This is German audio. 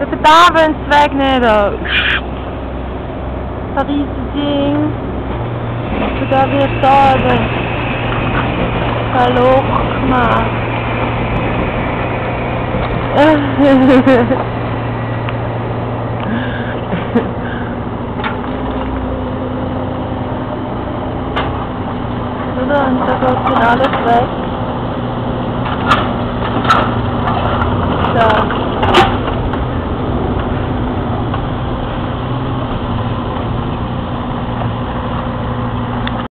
Bitte da bin weg, ne, da. Paris Ding. Bitte da wird da bin. Hallo, mal. Oder? Und da kommt alles weg.